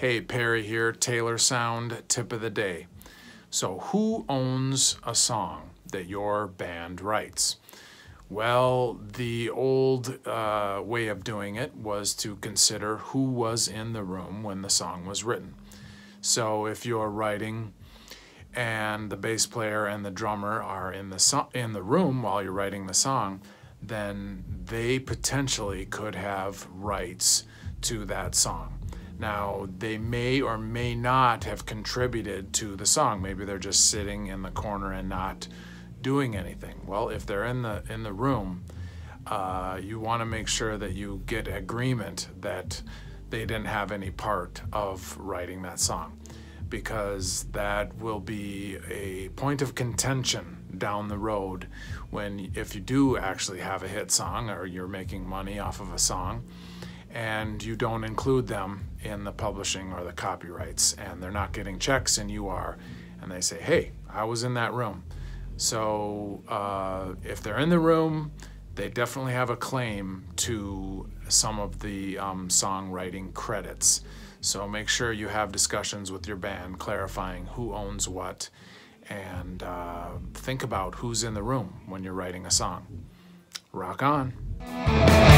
Hey, Perry here, Taylor Sound tip of the day. So, who owns a song that your band writes? Well, the old uh, way of doing it was to consider who was in the room when the song was written. So, if you're writing and the bass player and the drummer are in the so- in the room while you're writing the song, then they potentially could have rights to that song. Now, they may or may not have contributed to the song. Maybe they're just sitting in the corner and not doing anything. Well, if they're in the in the room, uh, you want to make sure that you get agreement that they didn't have any part of writing that song, because that will be a point of contention down the road when if you do actually have a hit song or you're making money off of a song and you don't include them in the publishing or the copyrights and they're not getting checks and you are. And they say hey i was in that room. So uh, if they're in the room they definitely have a claim to some of the um, songwriting credits. So make sure you have discussions with your band clarifying who owns what and uh, think about who's in the room when you're writing a song. Rock on